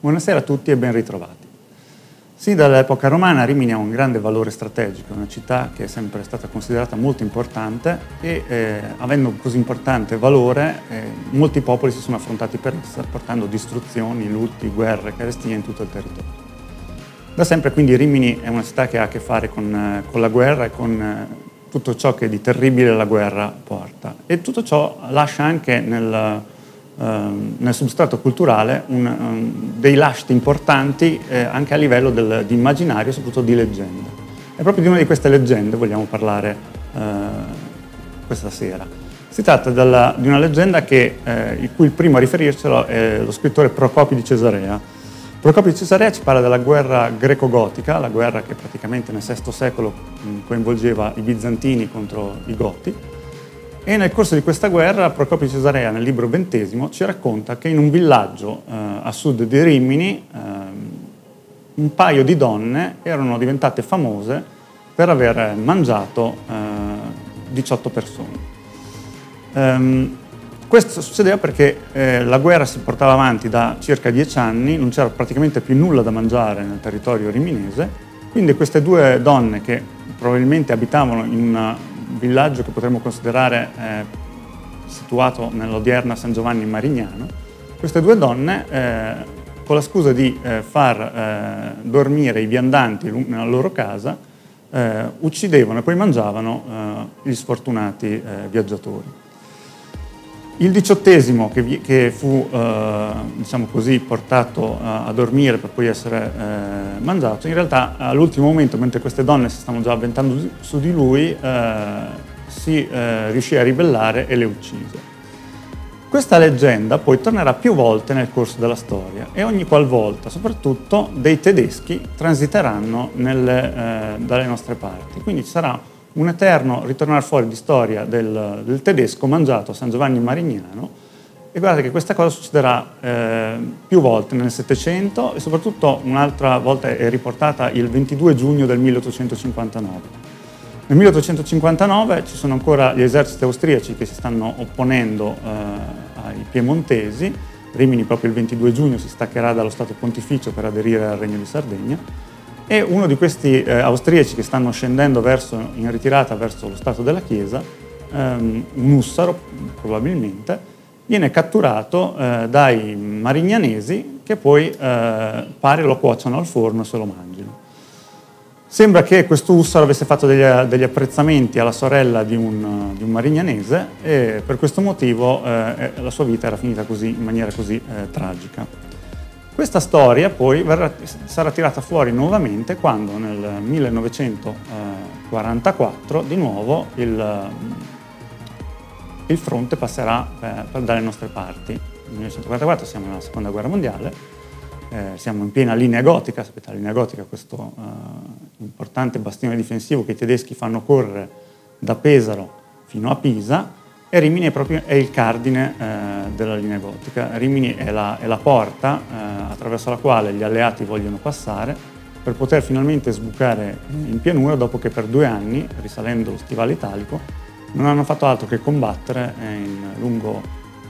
Buonasera a tutti e ben ritrovati. Sin dall'epoca romana Rimini ha un grande valore strategico, una città che è sempre stata considerata molto importante e eh, avendo così importante valore eh, molti popoli si sono affrontati per essa portando distruzioni, lutti, guerre, carestie in tutto il territorio. Da sempre quindi Rimini è una città che ha a che fare con, eh, con la guerra e con eh, tutto ciò che di terribile la guerra porta e tutto ciò lascia anche nel, nel substrato culturale un, um, dei lasciti importanti eh, anche a livello del, di immaginario, soprattutto di leggende. E proprio di una di queste leggende vogliamo parlare eh, questa sera. Si tratta della, di una leggenda che, eh, il cui il primo a riferircelo è lo scrittore Procopio di Cesarea. Procopio di Cesarea ci parla della guerra greco-gotica, la guerra che praticamente nel VI secolo coinvolgeva i bizantini contro i goti, e nel corso di questa guerra Procopio Cesarea nel libro XX ci racconta che in un villaggio eh, a sud di Rimini eh, un paio di donne erano diventate famose per aver mangiato eh, 18 persone. Um, questo succedeva perché eh, la guerra si portava avanti da circa dieci anni, non c'era praticamente più nulla da mangiare nel territorio riminese, quindi queste due donne che probabilmente abitavano in una villaggio che potremmo considerare eh, situato nell'odierna San Giovanni Marignano, queste due donne, eh, con la scusa di eh, far eh, dormire i viandanti nella loro casa, eh, uccidevano e poi mangiavano eh, gli sfortunati viaggiatori. Il diciottesimo che, che fu eh, diciamo così, portato a, a, dormire per poi essere eh, mangiato, in realtà all'ultimo momento, mentre queste donne si stavano già avventando su di lui, eh, si eh, riuscì a ribellare e le uccise. Questa leggenda poi tornerà più volte nel corso della storia e ogni qualvolta, soprattutto, dei tedeschi transiteranno nelle, eh, dalle nostre parti. Quindi ci sarà un eterno ritornare fuori di storia del, del, tedesco mangiato a San Giovanni Marignano. E guardate che questa cosa succederà eh, più volte nel Settecento e soprattutto un'altra volta è riportata il 22 giugno del 1859. Nel 1859 ci sono ancora gli eserciti austriaci che si stanno opponendo eh, ai piemontesi, Rimini proprio il 22 giugno si staccherà dallo Stato Pontificio per aderire al Regno di Sardegna e uno di questi eh, austriaci che stanno scendendo verso, in ritirata verso lo Stato della Chiesa, ehm, un ussaro probabilmente, viene catturato eh, dai marignanesi che poi eh, pare lo cuociono al forno e se lo mangino. Sembra che questo ussaro avesse fatto degli, degli apprezzamenti alla sorella di un, di un, marignanese e per questo motivo eh, la sua vita era finita così, in maniera così eh, tragica. Questa storia poi verrà, sarà tirata fuori nuovamente quando nel 1944 di nuovo il, il fronte passerà per, per dalle nostre parti. Nel 1944 siamo nella seconda guerra mondiale, eh, siamo in piena linea gotica, sapete la linea gotica è questo eh, importante bastione difensivo che i tedeschi fanno correre da Pesaro fino a Pisa e Rimini è proprio è il cardine eh, della linea gotica. Rimini è la, è la porta eh, attraverso la quale gli alleati vogliono passare per poter finalmente sbucare in pianura dopo che per due anni, risalendo lo stivale italico, non hanno fatto altro che combattere eh, in, lungo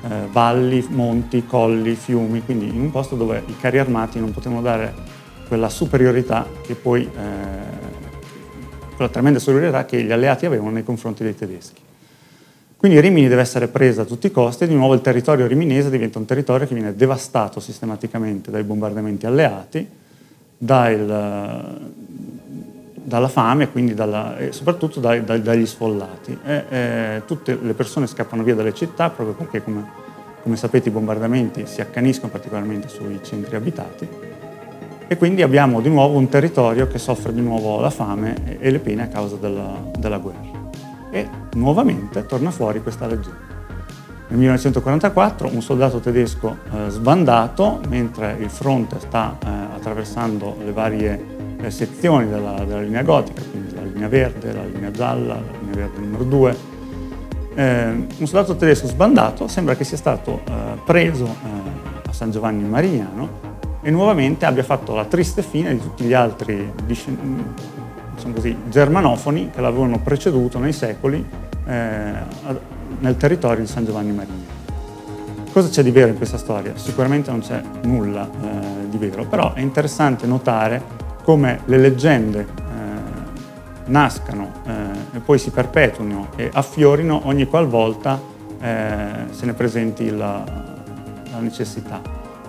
eh, valli, monti, colli, fiumi, quindi in un posto dove i carri armati non potevano dare quella superiorità che poi, eh, quella tremenda superiorità che gli alleati avevano nei confronti dei tedeschi. Quindi Rimini deve essere presa a tutti i costi e di nuovo il territorio riminese diventa un territorio che viene devastato sistematicamente dai bombardamenti alleati, dal, dalla fame quindi dalla, e soprattutto dai, dai, dagli sfollati. E, e, tutte le persone scappano via dalle città proprio perché, come, come sapete, i bombardamenti si accaniscono particolarmente sui centri abitati e quindi abbiamo di nuovo un territorio che soffre di nuovo la fame e, e le pene a causa della, della guerra e nuovamente torna fuori questa leggenda. Nel 1944 un soldato tedesco eh, sbandato, mentre il fronte sta eh, attraversando le varie eh, sezioni della, della, linea gotica, quindi la linea verde, la linea gialla, la linea verde numero 2, eh, un soldato tedesco sbandato sembra che sia stato eh, preso eh, a San Giovanni Marignano e nuovamente abbia fatto la triste fine di tutti gli altri diciamo così, germanofoni che l'avevano preceduto nei secoli eh, nel territorio di San Giovanni Marino. cosa c'è di vero in questa storia? Sicuramente non c'è nulla eh, di vero, però è interessante notare come le leggende eh, nascano eh, e poi si perpetuino e affiorino ogni qualvolta eh, se ne presenti la, la, necessità.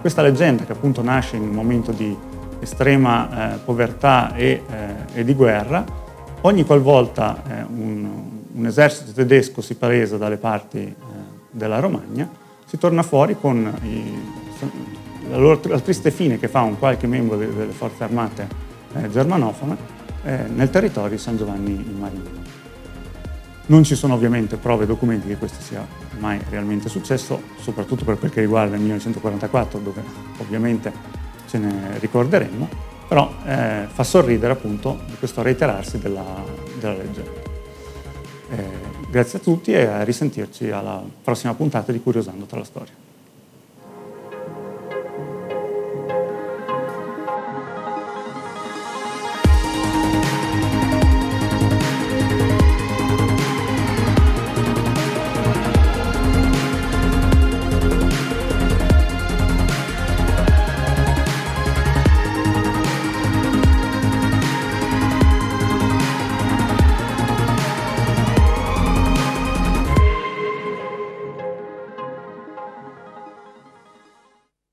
Questa leggenda che appunto nasce in un momento di estrema eh, povertà e, e, di guerra, ogni qualvolta un, un, esercito tedesco si palesa dalle parti della Romagna, si torna fuori con i, la, loro, la, triste fine che fa un qualche membro delle, delle forze armate eh, germanofone eh, nel territorio di San Giovanni in Marino. Non ci sono ovviamente prove e documenti che questo sia mai realmente successo, soprattutto per quel che riguarda il 1944, dove ovviamente ce ne ricorderemo, però eh, fa sorridere appunto di questo reiterarsi della, della leggenda. Eh, grazie a tutti e a risentirci alla prossima puntata di Curiosando tra la storia.